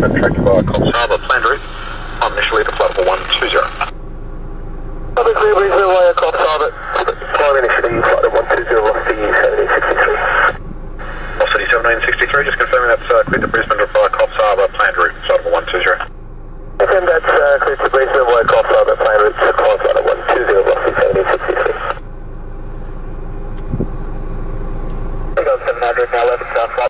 Transmit track to via Coffs Harbour, planned route. I'm initially the flight level 120. Copy clear, breeze via Coffs Harbour. Climb initially flight level 120, velocity 1763. Velocity 1763, just confirming that's uh, clear to Brisbane via Coffs Harbour, planned route, flight level 120. Confirm that's uh, cleared to Brisbane via Coffs Harbour, planned route, flight level 120, velocity 1763. 700, now left south